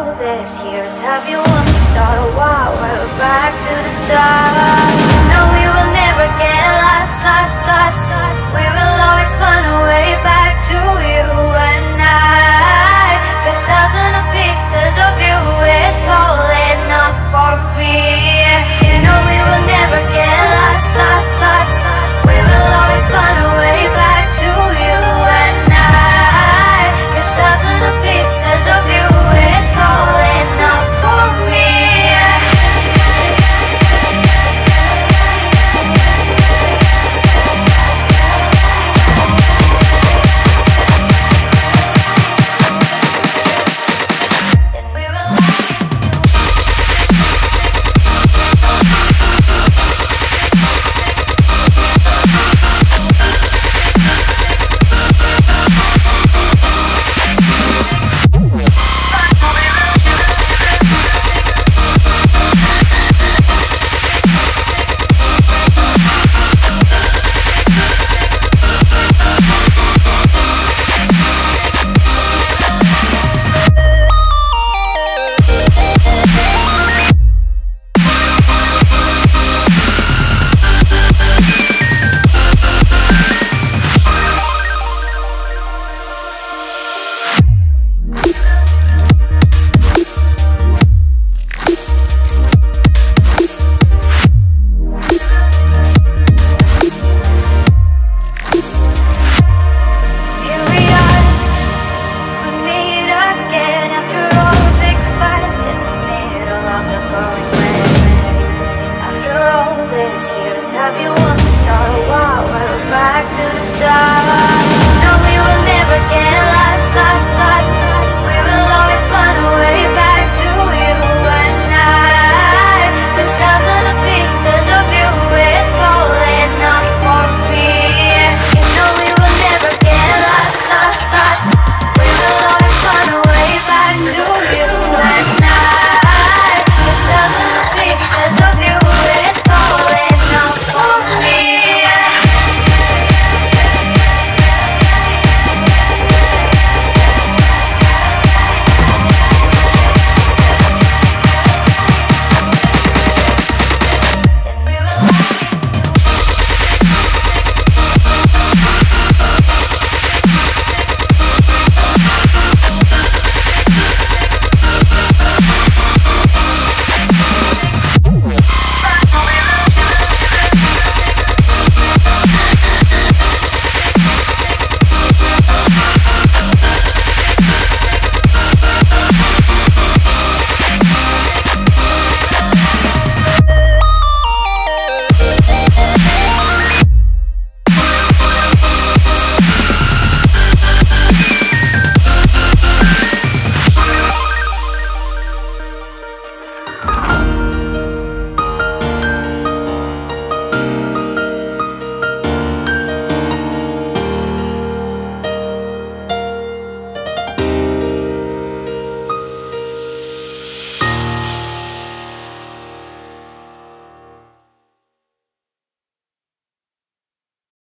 all these years. Have you once thought a while we're back to the start? No, we will never get lost, lost, lost, lost.